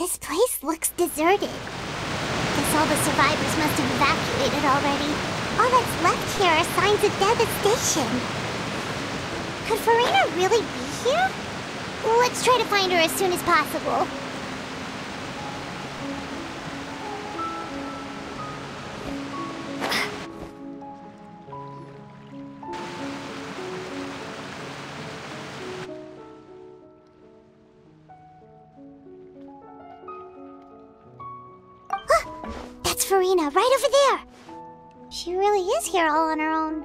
This place looks deserted. Guess all the survivors must have evacuated already. All that's left here are signs of devastation. Could Furina really be here? Let's try to find her as soon as possible. Is here all on her own.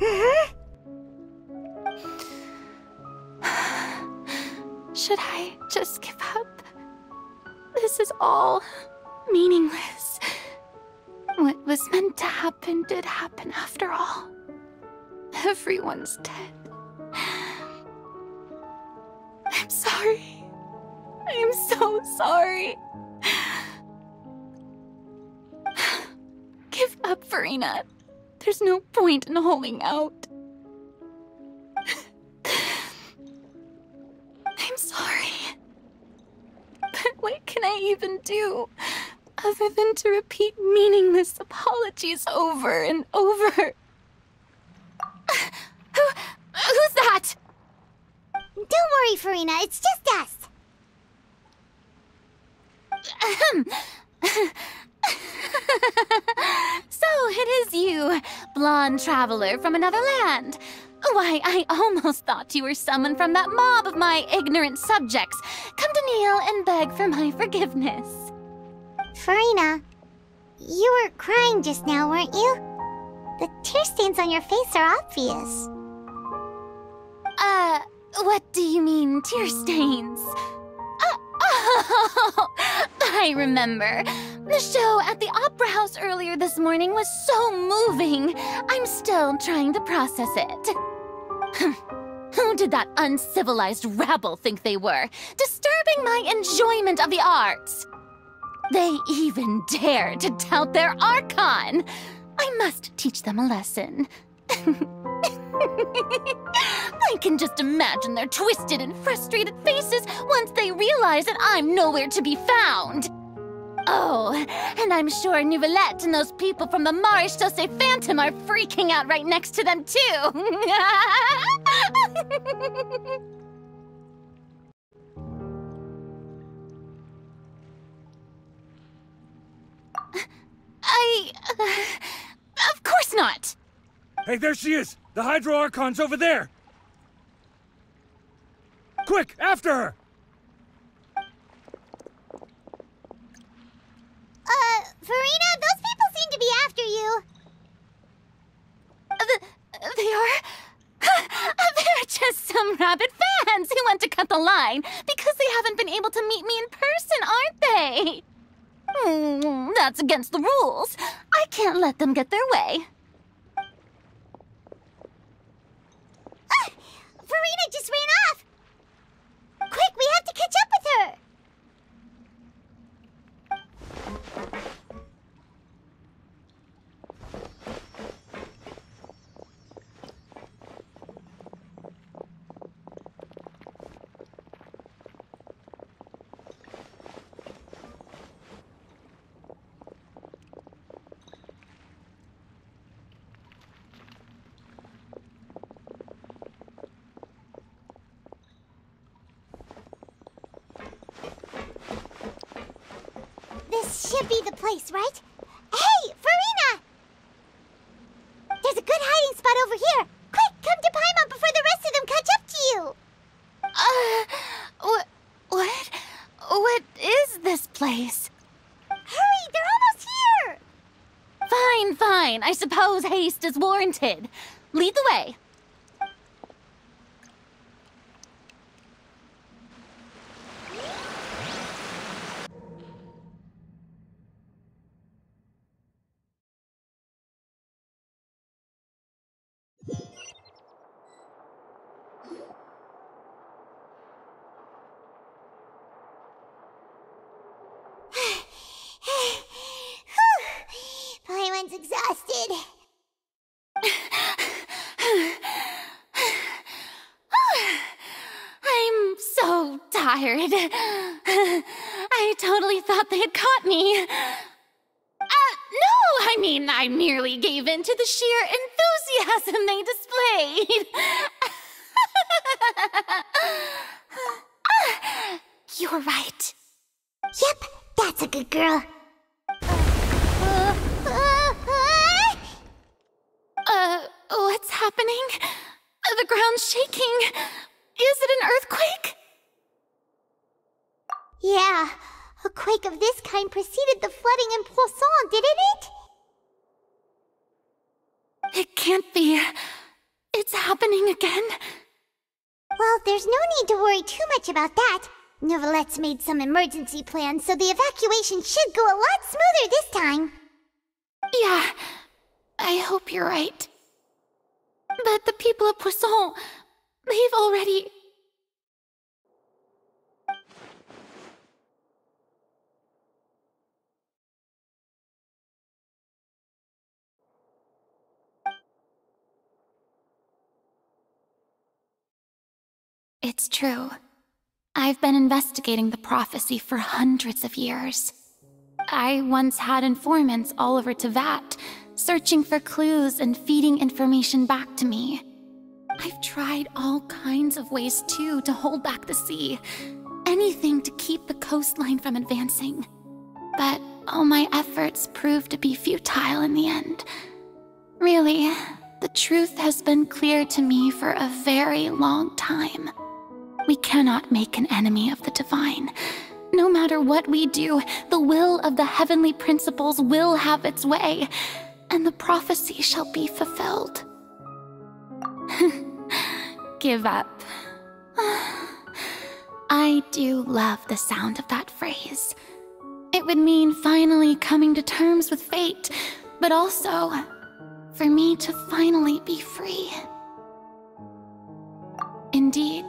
Should I just give up? This is all meaningless. What was meant to happen did happen after all. Everyone's dead. I'm sorry. I'm so sorry. Up, Furina. There's no point in holding out. I'm sorry. But what can I even do other than to repeat meaningless apologies over and over? Who, who's that? Don't worry, Furina, it's just us. Ahem. so it is you, blonde traveler from another land. Why, I almost thought you were someone from that mob of my ignorant subjects. Come to kneel and beg for my forgiveness. Furina, you were crying just now, weren't you? The tear stains on your face are obvious. Uh, what do you mean, tear stains? Uh, oh, I remember. The show at the Opera House earlier this morning was so moving. I'm still trying to process it. Who did that uncivilized rabble think they were? Disturbing my enjoyment of the arts. They even dare to tout their Archon. I must teach them a lesson. I can just imagine their twisted and frustrated faces once they realize that I'm nowhere to be found. Oh, and I'm sure Neuvillette and those people from the Marechaussee Phantom are freaking out right next to them, too. I. Uh, of course not! Hey, there she is! The Hydro Archon's over there! Quick, after her! Uh, Furina, those people seem to be after you. Th they are. They're just some rabid fans who want to cut the line because they haven't been able to meet me in person, aren't they? Hmm, that's against the rules. I can't let them get their way. Ah, Furina just ran off. Quick, we have to catch up with her. This should be the place, right? Hey, Furina! There's a good hiding spot over here. Quick, come to Paimon before the rest of them catch up to you. Uh, what? What? What is this place? Hurry, they're almost here. Fine, fine. I suppose haste is warranted. Lead the way. Paimon's exhausted. Tired. I totally thought they had caught me. Uh, no, I mean, I merely gave in to the sheer enthusiasm they displayed. You're right. Yep, that's a good girl. Neuvillette made some emergency plans, so the evacuation should go a lot smoother this time. Yeah, I hope you're right. But the people of Poisson, they've already... It's true. I've been investigating the prophecy for hundreds of years. I once had informants all over Teyvat, searching for clues and feeding information back to me. I've tried all kinds of ways too to hold back the sea. Anything to keep the coastline from advancing. But all my efforts proved to be futile in the end. Really, the truth has been clear to me for a very long time. We cannot make an enemy of the divine. No matter what we do, the will of the heavenly principles will have its way, and the prophecy shall be fulfilled. Give up. I do love the sound of that phrase. It would mean finally coming to terms with fate, but also for me to finally be free. Indeed.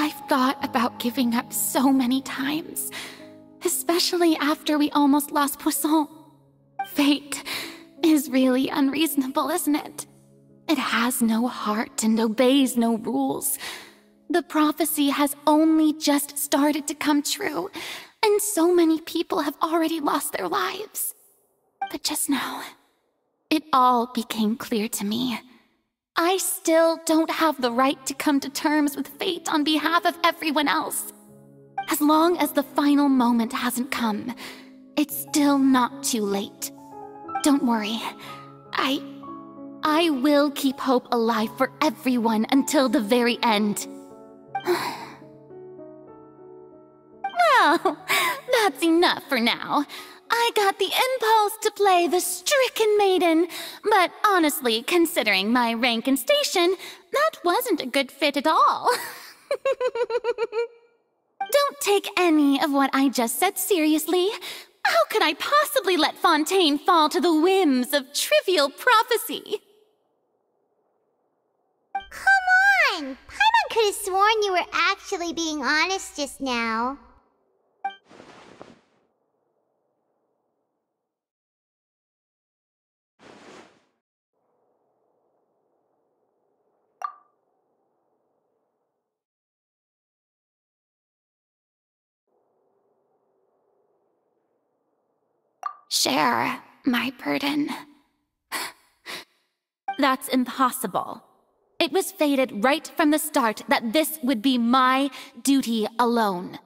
I've thought about giving up so many times, especially after we almost lost Poisson. Fate is really unreasonable, isn't it? It has no heart and obeys no rules. The prophecy has only just started to come true, and so many people have already lost their lives. But just now, it all became clear to me. I still don't have the right to come to terms with fate on behalf of everyone else. As long as the final moment hasn't come, it's still not too late. Don't worry. I... I will keep hope alive for everyone until the very end. well, that's enough for now. I got the impulse to play the stricken maiden, but honestly, considering my rank and station, that wasn't a good fit at all. Don't take any of what I just said seriously. How could I possibly let Fontaine fall to the whims of trivial prophecy? Come on! Paimon could have sworn you were actually being honest just now. Share my burden. That's impossible. It was fated right from the start that this would be my duty alone.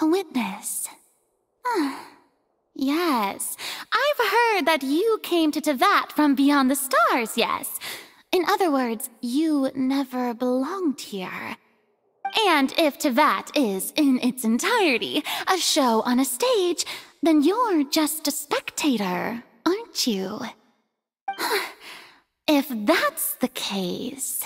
A witness. Ah, yes, I've heard that you came to Teyvat from beyond the stars, yes. In other words, you never belonged here. And if Teyvat is, in its entirety, a show on a stage, then you're just a spectator, aren't you? if that's the case...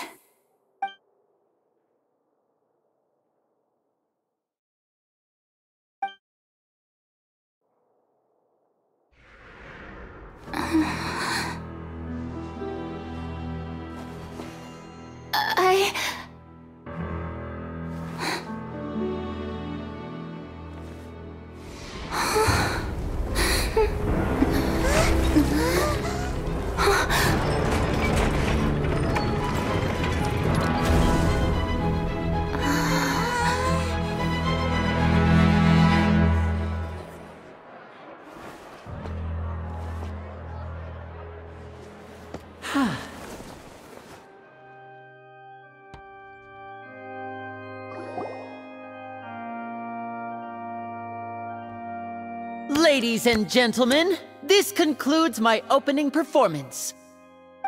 Ladies and gentlemen, this concludes my opening performance.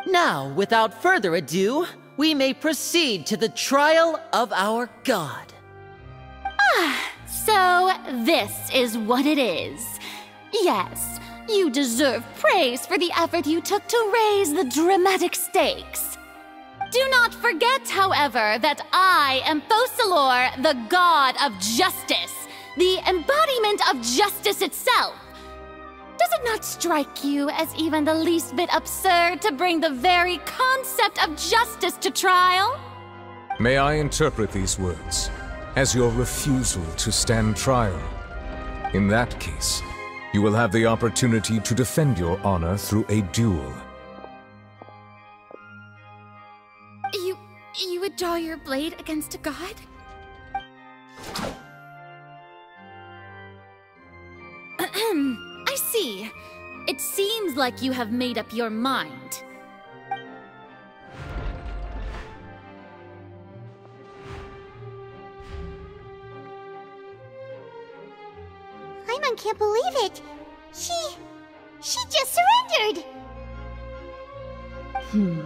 Now, without further ado, we may proceed to the trial of our god. Ah, so, this is what it is. Yes, you deserve praise for the effort you took to raise the dramatic stakes. Do not forget, however, that I am Focalors, the god of justice, the embodiment of justice itself. Does it not strike you as even the least bit absurd to bring the very concept of justice to trial? May I interpret these words as your refusal to stand trial? In that case, you will have the opportunity to defend your honor through a duel. You. you would draw your blade against a god? Ahem. I see. It seems like you have made up your mind. Paimon can't believe it. She... she just surrendered! Hmm.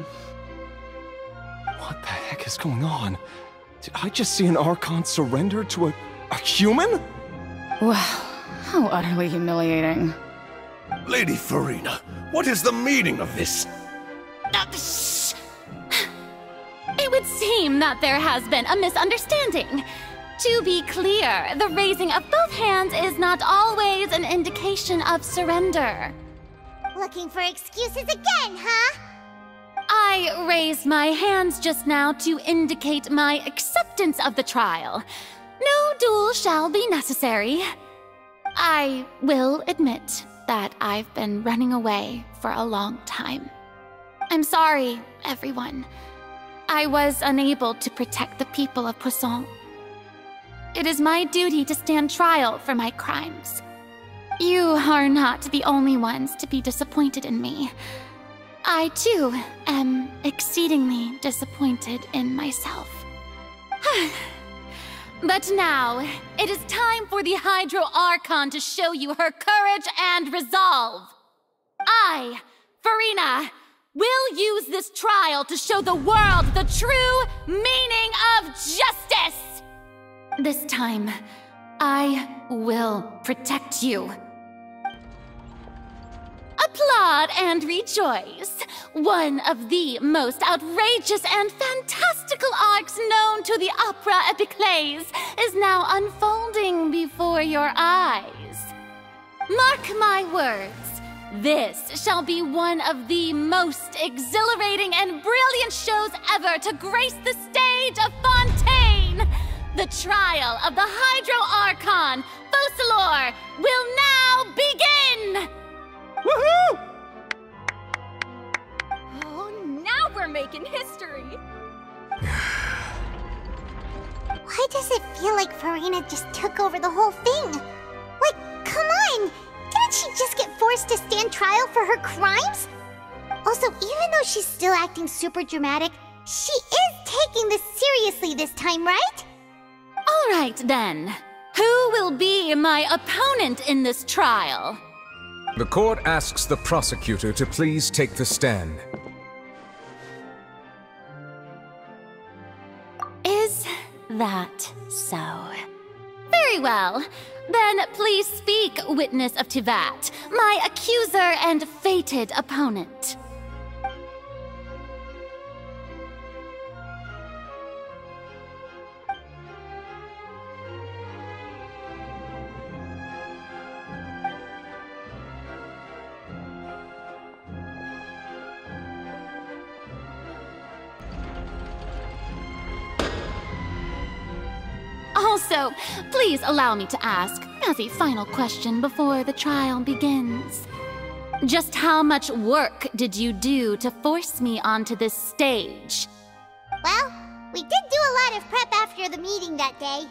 What the heck is going on? Did I just see an Archon surrender to a, a human? Wow, how utterly humiliating. Lady Furina, what is the meaning of this? Uh, shh. It would seem that there has been a misunderstanding. To be clear, the raising of both hands is not always an indication of surrender. Looking for excuses again, huh? I raised my hands just now to indicate my acceptance of the trial. No duel shall be necessary. I will admit that I've been running away for a long time. I'm sorry, everyone. I was unable to protect the people of Poisson. It is my duty to stand trial for my crimes. You are not the only ones to be disappointed in me. I, too, am exceedingly disappointed in myself. but now, it is time for the Hydro Archon to show you her courage and resolve. I, Furina, will use this trial to show the world the true meaning of justice! This time, I will protect you. Applaud and rejoice! One of the most outrageous and fantastical arcs known to the opera epiclese is now unfolding before your eyes. Mark my words, this shall be one of the most exhilarating and brilliant shows ever to grace the stage of Fontaine! The trial of the Hydro Archon, Focalors, will now begin! Making history! Why does it feel like Furina just took over the whole thing? Like, come on! Didn't she just get forced to stand trial for her crimes? Also, even though she's still acting super dramatic, she is taking this seriously this time, right? All right, then. Who will be my opponent in this trial? The court asks the prosecutor to please take the stand. That so? Very well. Then please speak, witness of Teyvat, my accuser and fated opponent. Also, please allow me to ask, as a final question before the trial begins. Just how much work did you do to force me onto this stage? Well, we did do a lot of prep after the meeting that day.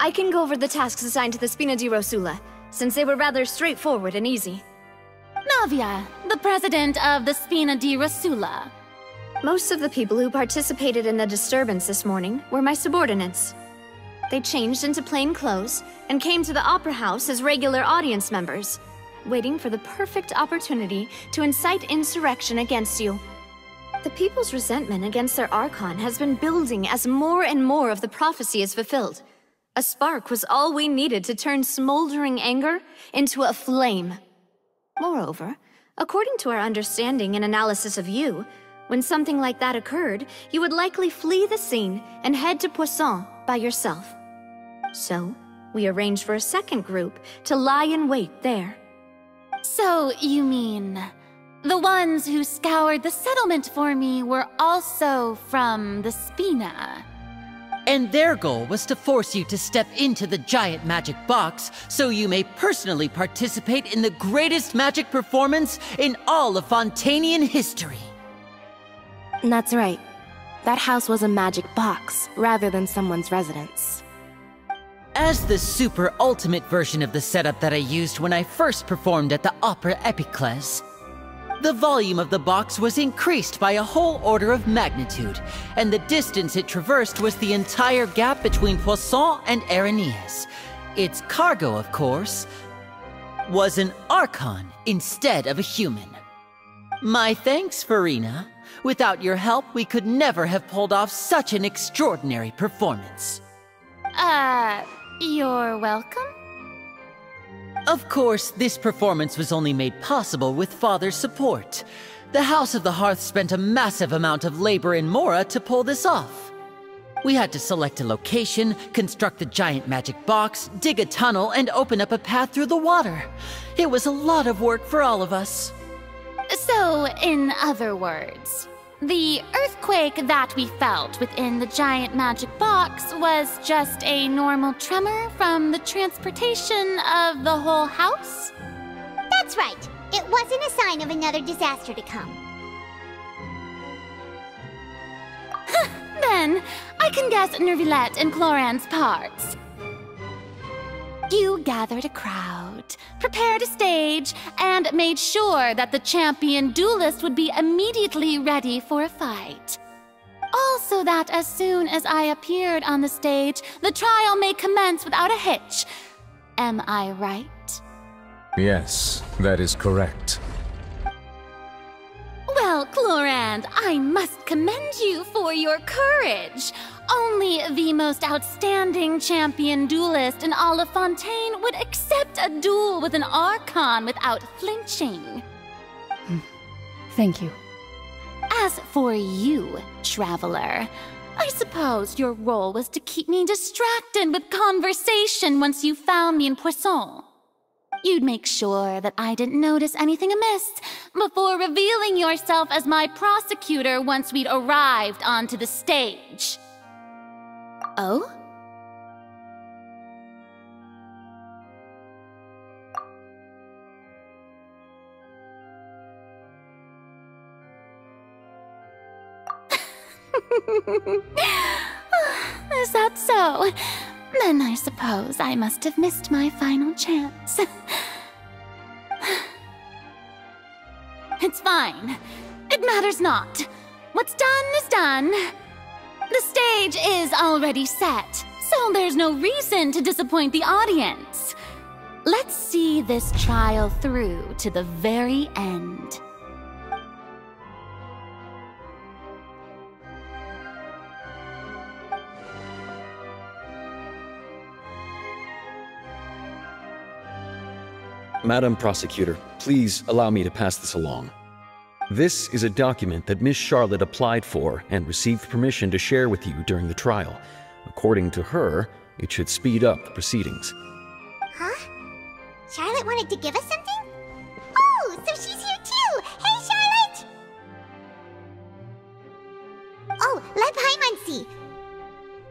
I can go over the tasks assigned to the Spina di Rosula, since they were rather straightforward and easy. Navia, the president of the Spina di Rosula. Most of the people who participated in the disturbance this morning were my subordinates. They changed into plain clothes and came to the Opera House as regular audience members, waiting for the perfect opportunity to incite insurrection against you. The people's resentment against their Archon has been building as more and more of the prophecy is fulfilled. A spark was all we needed to turn smoldering anger into a flame. Moreover, according to our understanding and analysis of you, when something like that occurred, you would likely flee the scene and head to Poisson by yourself. So, we arranged for a second group to lie in wait there. So, you mean... The ones who scoured the settlement for me were also from the Spina. And their goal was to force you to step into the giant magic box so you may personally participate in the greatest magic performance in all of Fontainian history. That's right. That house was a magic box, rather than someone's residence. As the super ultimate version of the setup that I used when I first performed at the Opera Epiclese, the volume of the box was increased by a whole order of magnitude, and the distance it traversed was the entire gap between Poisson and Erinyes. Its cargo, of course, was an Archon instead of a human. My thanks, Furina. Without your help, we could never have pulled off such an extraordinary performance. Uh, you're welcome? Of course, this performance was only made possible with Father's support. The House of the Hearth spent a massive amount of labor in Mora to pull this off. We had to select a location, construct the giant magic box, dig a tunnel, and open up a path through the water. It was a lot of work for all of us. So, in other words, the earthquake that we felt within the giant magic box was just a normal tremor from the transportation of the whole house? That's right. It wasn't a sign of another disaster to come. then, I can guess Neuvillette and Clorinde's parts. You gathered a crowd, prepared a stage, and made sure that the champion duelist would be immediately ready for a fight. Also that as soon as I appeared on the stage, the trial may commence without a hitch. Am I right? Yes, that is correct. Well, Clorinde, I must commend you for your courage. Only the most outstanding champion duelist in all of Fontaine would accept a duel with an Archon without flinching. Hmm. Thank you. As for you, Traveler, I suppose your role was to keep me distracted with conversation once you found me in Poisson. You'd make sure that I didn't notice anything amiss before revealing yourself as my prosecutor once we'd arrived onto the stage. Oh? Is that so? Then I suppose I must have missed my final chance. it's fine. It matters not. What's done is done. The stage is already set, so there's no reason to disappoint the audience. Let's see this trial through to the very end. Madam Prosecutor, please allow me to pass this along. This is a document that Miss Charlotte applied for and received permission to share with you during the trial. According to her, it should speed up the proceedings. Huh? Charlotte wanted to give us something? Oh, so she's here too! Hey, Charlotte! Oh, let.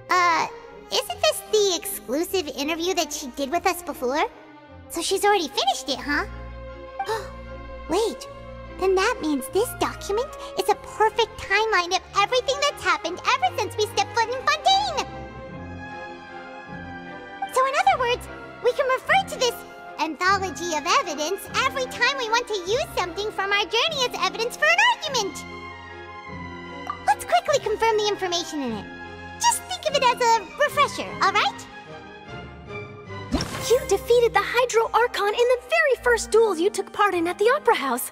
Uh, isn't this the exclusive interview that she did with us before? So she's already finished it, huh? Oh, wait, then that means this document is a perfect timeline of everything that's happened ever since we stepped foot in Fontaine! So in other words, we can refer to this anthology of evidence every time we want to use something from our journey as evidence for an argument! Let's quickly confirm the information in it. Just think of it as a refresher, alright? You defeated the Hydro Archon in the very first duels you took part in at the Opera House.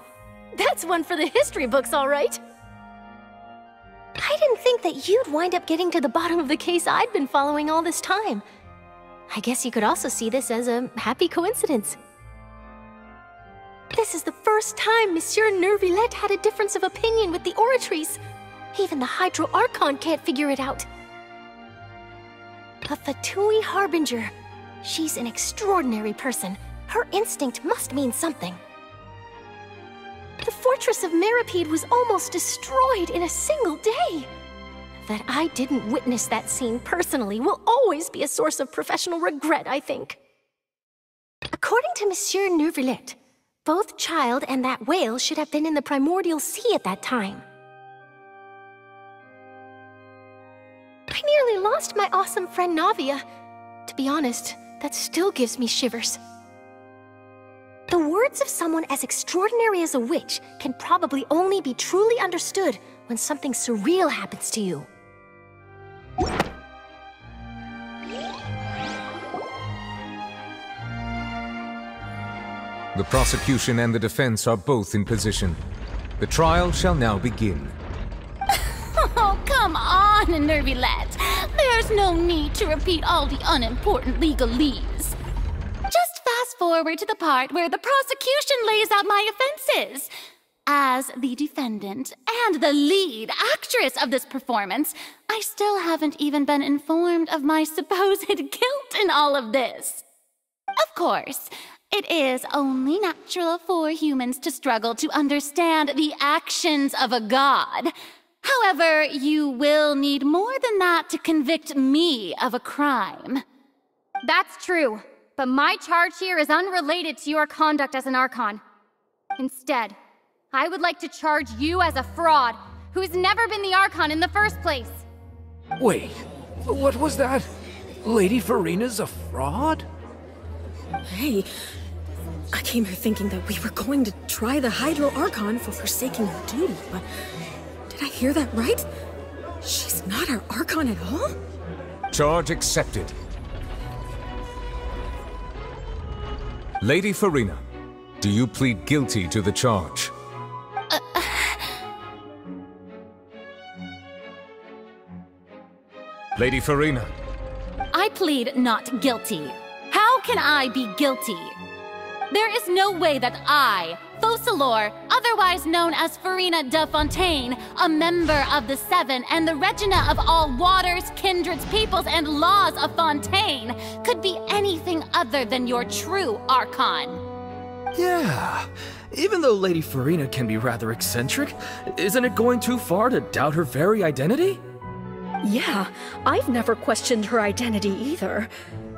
That's one for the history books, all right. I didn't think that you'd wind up getting to the bottom of the case I'd been following all this time. I guess you could also see this as a happy coincidence. This is the first time Monsieur Neuvillette had a difference of opinion with the Oratrice. Even the Hydro Archon can't figure it out. A Fatui Harbinger. She's an extraordinary person. Her instinct must mean something. The fortress of Meropide was almost destroyed in a single day. That I didn't witness that scene personally will always be a source of professional regret, I think. According to Monsieur Neuvillette, both child and that whale should have been in the primordial sea at that time. I nearly lost my awesome friend Navia. To be honest, that still gives me shivers. The words of someone as extraordinary as a witch can probably only be truly understood when something surreal happens to you. The prosecution and the defense are both in position. The trial shall now begin. Oh, come on, Neuvillette. There's no need to repeat all the unimportant legalese. Forward to the part where the prosecution lays out my offenses. As the defendant and the lead actress of this performance, I still haven't even been informed of my supposed guilt in all of this. Of course, it is only natural for humans to struggle to understand the actions of a god. However, you will need more than that to convict me of a crime. That's true, but my charge here is unrelated to your conduct as an Archon. Instead, I would like to charge you as a fraud who's never been the Archon in the first place. Wait, what was that? Lady Furina's a fraud? Hey, I came here thinking that we were going to try the Hydro Archon for forsaking her duty, but did I hear that right? She's not our Archon at all? Charge accepted. Lady Furina, do you plead guilty to the charge? Lady Furina. I plead not guilty. How can I be guilty? There is no way that I, Focalors, otherwise known as Furina de Fontaine, a member of the Seven and the Regina of all waters, kindreds, peoples, and laws of Fontaine, could be anything other than your true Archon. Yeah. Even though Lady Furina can be rather eccentric, isn't it going too far to doubt her very identity? Yeah, I've never questioned her identity either.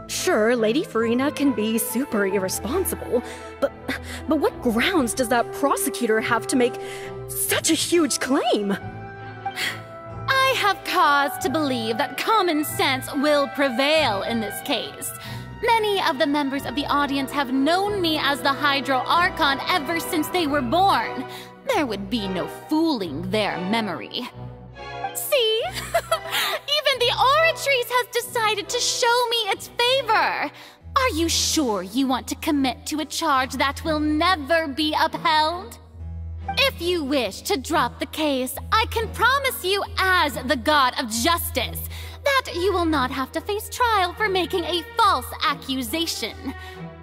Sure, Lady Furina can be super irresponsible, but but what grounds does that prosecutor have to make such a huge claim? I have cause to believe that common sense will prevail in this case. Many of the members of the audience have known me as the Hydro Archon ever since they were born. There would be no fooling their memory. See? Even the Oratrice has decided to show me its favor. Are you sure you want to commit to a charge that will never be upheld? If you wish to drop the case, I can promise you, as the God of Justice, that you will not have to face trial for making a false accusation.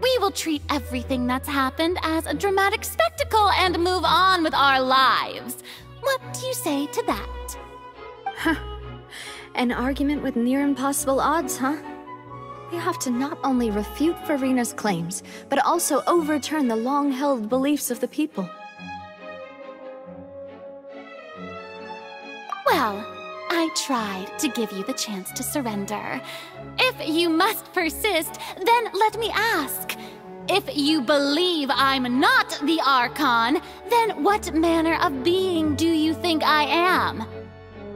We will treat everything that's happened as a dramatic spectacle and move on with our lives. What do you say to that? Huh. An argument with near impossible odds, huh? We have to not only refute Furina's claims, but also overturn the long-held beliefs of the people. Well, I tried to give you the chance to surrender. If you must persist, then let me ask. If you believe I'm not the Archon, then what manner of being do you think I am?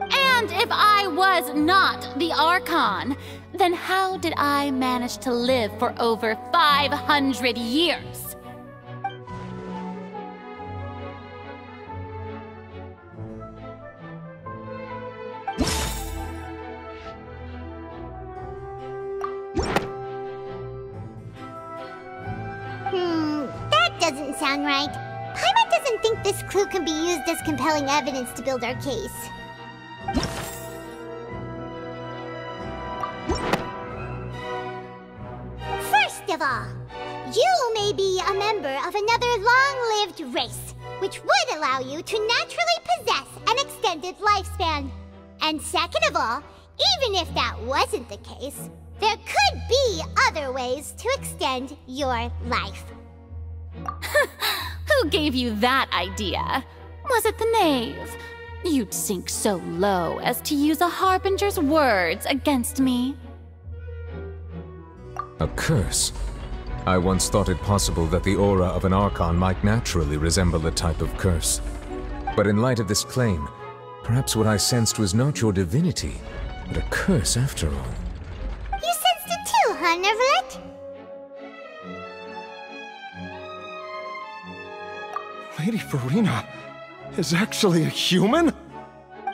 And if I was not the Archon, then how did I manage to live for over 500 years? Hmm, that doesn't sound right. Paimon doesn't think this clue can be used as compelling evidence to build our case. First you may be a member of another long-lived race, which would allow you to naturally possess an extended lifespan. And second of all, even if that wasn't the case, there could be other ways to extend your life. Who gave you that idea? Was it the knave? You'd sink so low as to use a harbinger's words against me. A curse? I once thought it possible that the aura of an Archon might naturally resemble a type of curse. But in light of this claim, perhaps what I sensed was not your divinity, but a curse after all. You sensed it too, huh, Neuvillette? Lady Furina is actually a human?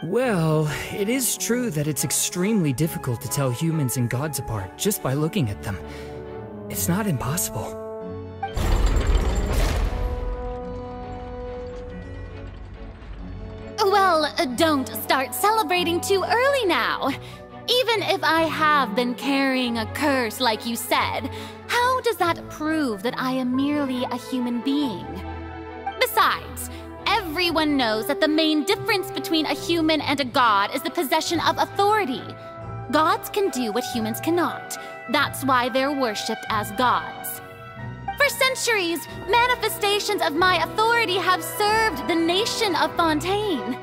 Well, it is true that it's extremely difficult to tell humans and gods apart just by looking at them. It's not impossible. Well, uh, don't start celebrating too early now. Even if I have been carrying a curse like you said, how does that prove that I am merely a human being? Besides, everyone knows that the main difference between a human and a god is the possession of authority. Gods can do what humans cannot. That's why they're worshipped as gods. For centuries, manifestations of my authority have served the nation of Fontaine.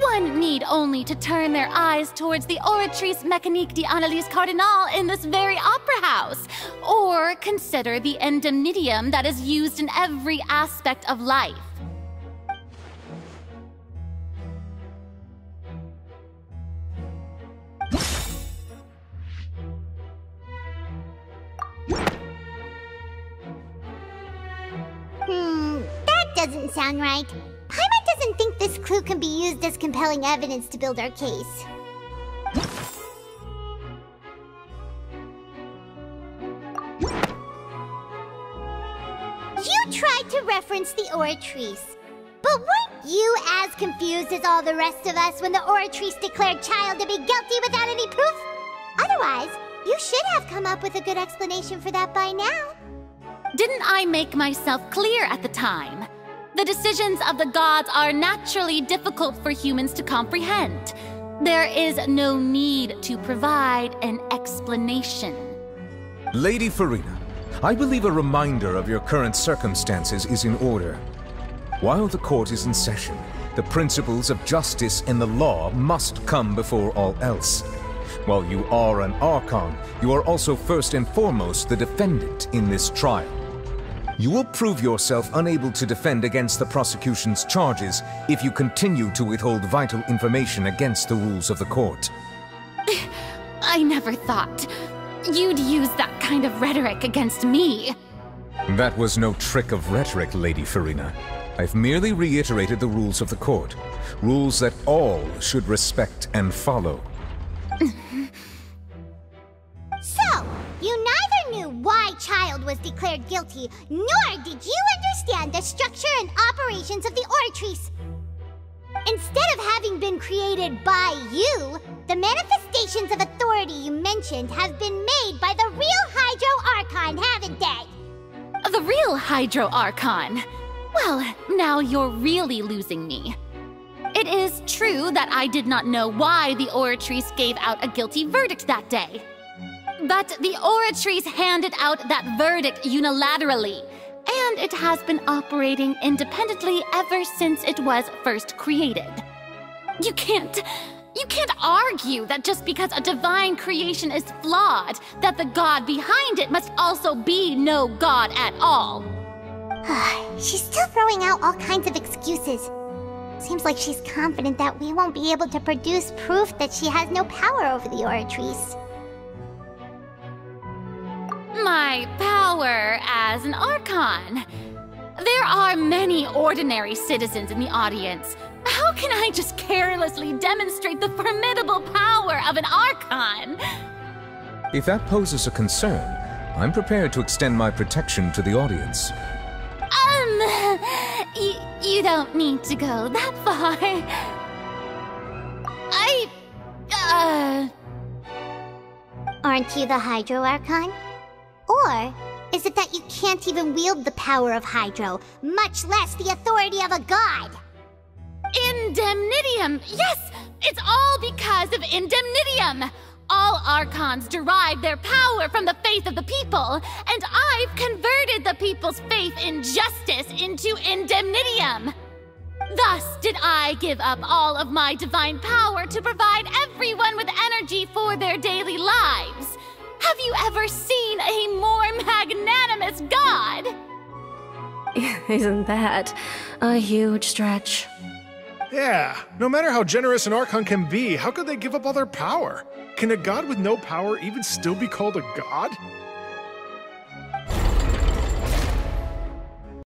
One need only to turn their eyes towards the Oratrice Mécanique d'Analyse Cardinal in this very opera house, or consider the indemnitium that is used in every aspect of life. Doesn't sound right. Paimon doesn't think this clue can be used as compelling evidence to build our case. You tried to reference the Oratrice. But weren't you as confused as all the rest of us when the Oratrice declared Child to be guilty without any proof? Otherwise, you should have come up with a good explanation for that by now. Didn't I make myself clear at the time? The decisions of the gods are naturally difficult for humans to comprehend. There is no need to provide an explanation. Lady Furina, I believe a reminder of your current circumstances is in order. While the court is in session, the principles of justice and the law must come before all else. While you are an Archon, you are also first and foremost the defendant in this trial. You will prove yourself unable to defend against the prosecution's charges if you continue to withhold vital information against the rules of the court. I never thought you'd use that kind of rhetoric against me. That was no trick of rhetoric, Lady Furina. I've merely reiterated the rules of the court. Rules that all should respect and follow. Why child was declared guilty, nor did you understand the structure and operations of the Oratrice. Instead of having been created by you, the manifestations of authority you mentioned have been made by the real Hydro Archon, haven't they? The real Hydro Archon? Well, now you're really losing me. It is true that I did not know why the Oratrice gave out a guilty verdict that day. But the Oratrice handed out that verdict unilaterally, and it has been operating independently ever since it was first created. You can't. You can't argue that just because a divine creation is flawed, that the god behind it must also be no god at all. Ah, she's still throwing out all kinds of excuses. Seems like she's confident that we won't be able to produce proof that she has no power over the Oratrice. My power as an Archon. There are many ordinary citizens in the audience. How can I just carelessly demonstrate the formidable power of an Archon? If that poses a concern, I'm prepared to extend my protection to the audience. Um, you, you don't need to go that far. I, uh... Aren't you the Hydro Archon? Or is it that you can't even wield the power of Hydro, much less the authority of a god? Indemnitium! Yes! It's all because of Indemnitium! All Archons derive their power from the faith of the people, and I've converted the people's faith in justice into Indemnitium! Thus did I give up all of my divine power to provide everyone with energy for their daily lives. Have you ever seen a more magnanimous god? Isn't that a huge stretch? Yeah, no matter how generous an Archon can be, how could they give up all their power? Can a god with no power even still be called a god?